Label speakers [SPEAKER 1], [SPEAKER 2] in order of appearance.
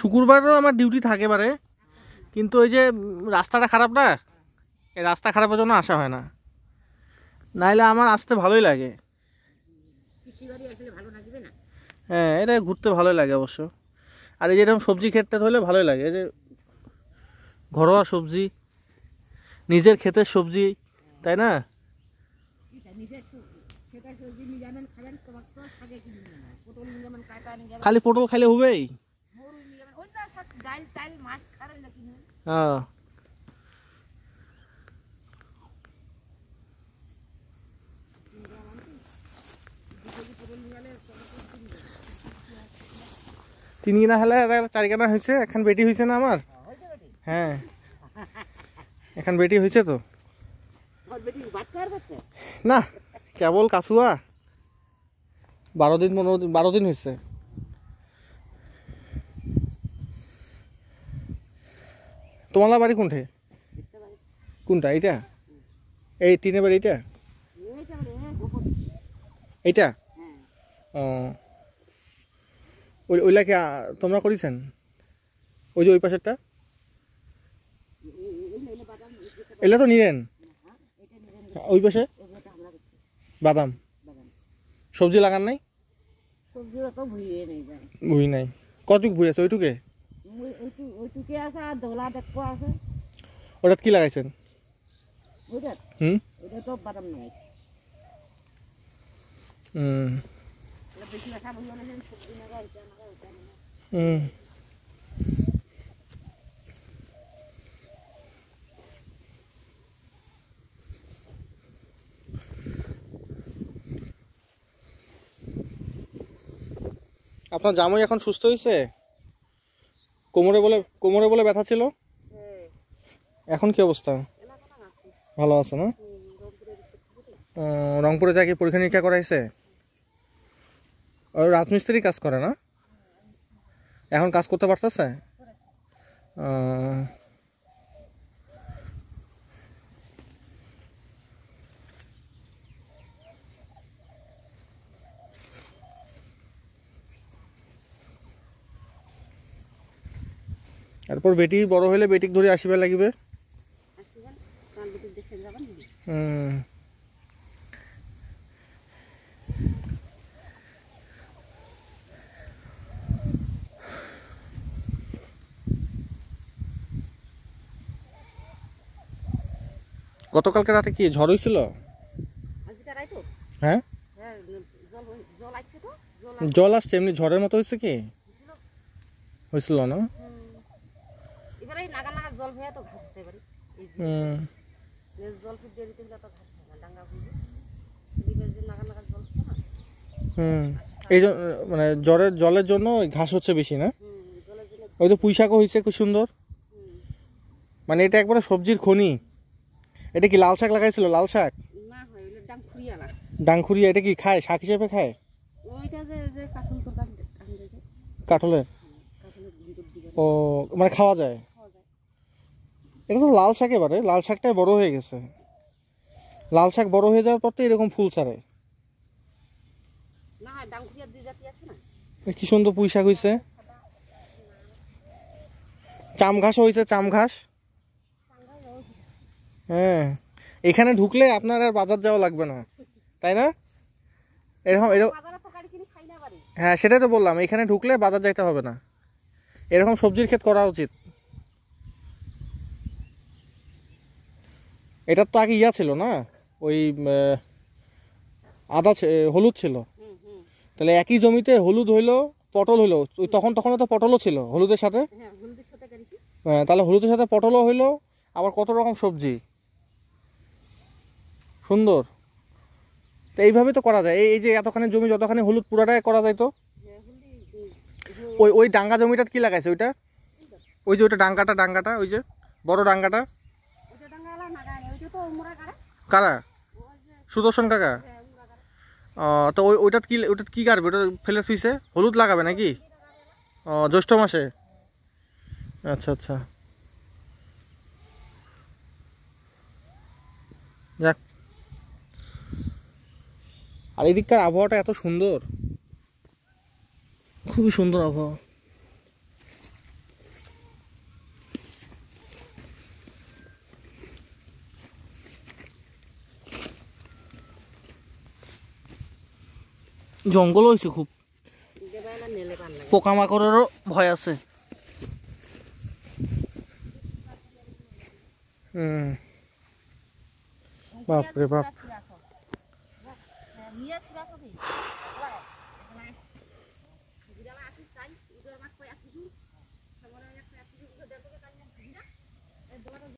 [SPEAKER 1] শুক্রবারও আমার ডিউটি থাকে বারে, কিন্তু ওই যে রাস্তাটা খারাপ না? এই রাস্তা খারাপের জন্য আসা হয় না। নাইলে আমার আসতে ভালোই লাগে। হ্যাঁ এটা ঘুরতে ভালোই লাগে অবশ্য। আর এই যেরকম সবজি ক্ষেতটা হলে ভালোই লাগে। এই যে ঘরোয়া সবজি, নিজের ক্ষেতের সবজি, তাই না? খালি পটল খাইলে হবেই?
[SPEAKER 2] ডাল টাল মাছ খাবেন না
[SPEAKER 1] হ্যাঁ। তিন হলে চারি কানা হয়েছে এখন বেটি হয়েছে না আমার হ্যাঁ। এখন বেটি হয়েছে তো। না কেবল কাছুয়া বারো দিন পনেরো দিন বারো দিন হয়েছে তোমার বাড়ি কোনঠে? কোনটা এইটা? এই টিনের বাড়ি এইটা?
[SPEAKER 2] এইটা?
[SPEAKER 1] ও ওই ওইলা কি তোমরা করেছেন? ওই যে ওই পাশেরটা? এগুলা তো নিলেন? ওই পাশে? বাদাম? সবজি লাগান নাই? ভুই। নাই। কতটুক ভুই আছে ওইটুকে?
[SPEAKER 2] ওই ওইটু ওইটুকে আছে আর দোলা দেখব আছে।
[SPEAKER 1] ওটাত কি লাগাইছেন? হুম?
[SPEAKER 2] তো বাদাম নাই।
[SPEAKER 1] হুম হুম আপনার জামাই এখন সুস্থ হয়েছে কোমরে বলে কোমরে বলে ব্যথা ছিল?
[SPEAKER 2] হ্যাঁ।
[SPEAKER 1] এখন কি অবস্থা? ভালো আছে না? রংপুরে যা কি পরীক্ষা নিরীক্ষা করাইছে? রাজমিস্ত্রি কাজ করে না? এখন কাজ করতে পারতেছে? আহ, এরপর বেটি বড় হলে বেটিক ধরে আসিবে লাগিবে। হুম। গতকালকে রাতে কি ঝড় হয়েছিল হ্যাঁ?
[SPEAKER 2] হ্যাঁ জল আসছে
[SPEAKER 1] এমনি ঝড়ের মতো হয়েছে কি? হয়েছিল না
[SPEAKER 2] এবারে এই নাগা নাগা জল হয়ে তো এবারে। এই জল দিতে যত ঘাস হয় না ডাঙ্গা ফুটে নাগা নাগা জল না।
[SPEAKER 1] হুম। এই মানে জ্বরের জলের জন্য ঘাস হচ্ছে বেশি না? ওই তো পুঁই শাকও হয়েছে খুব সুন্দর। মানে এটা একবারে সবজির খনি। এটা কি লাল শাক লাগাইছিল? লাল শাক?
[SPEAKER 2] হয়
[SPEAKER 1] ডাংখুরিয়া এটা কি খায়? শাক হিসেবে খায়?
[SPEAKER 2] তো
[SPEAKER 1] কাঠলের?
[SPEAKER 2] দিকে
[SPEAKER 1] ও মানে খাওয়া যায়? এটা তো লাল শাক এবারে লাল শাকটাই বড় হয়ে গেছে। লাল শাক বড় হয়ে যাওয়ার পর তো এরকম ফুল ছাড়ে। কি সুন্দর পুঁই শাক হয়েছে চাম ঘাসও হয়েছে চাম ঘাস। হ্যাঁ এখানে ঢুকলে আপনার আর বাজার যাওয়া লাগবে না। তাই না? এরকম এরকম হ্যাঁ সেটাই তো বললাম এখানে ঢুকলে বাজার যাইতে হবে না। এরকম সবজির ক্ষেত করা উচিত। এটার তো আগে ইয়া ছিল না? ওই আদা হলুদ ছিল। তাহলে একই জমিতে হলুদ হইল পটল হইল ওই তখন তখন তো পটলও ছিল হলুদের সাথে?
[SPEAKER 2] হ্যাঁ
[SPEAKER 1] হ্যাঁ, তাহলে হলুদের সাথে পটলও হইল আবার কত রকম সবজি? সুন্দর। তো এইভাবে তো করা যায়। এই যে এতখানি জমি যতখানি হলুদ পুরাটাই করা যায় তো?
[SPEAKER 2] হ্যাঁ
[SPEAKER 1] ওই ওই ডাঙ্গা জমিটা কি লাগাইছে ওইটা? ওই যে ওইটা ডাঙ্গাটা ডাঙ্গাটা ওই যে বড় ডাঙ্গাটা
[SPEAKER 2] ওইটা ডাঙ্গা আলা না গাড়ি ওইটা তো উমরা কাড়া
[SPEAKER 1] কারা? সুদর্শন কাকা?
[SPEAKER 2] হ্যাঁ
[SPEAKER 1] তো ওই ওইটাত কি ওইটাত কি কাটবে ওটা ফেলে থুইছে? হলুদ লাগাবে নাকি? ও জ্যৈষ্ঠ মাসে? আচ্ছা আচ্ছা। যাক। আর এদিককার আবহাওয়াটা এত সুন্দর। খুবই সুন্দর আবহাওয়া।
[SPEAKER 2] জঙ্গল হয়েছে খুব।
[SPEAKER 1] পোকা
[SPEAKER 2] মাকড়েরও ভয় আছে। বাপরে বাপ।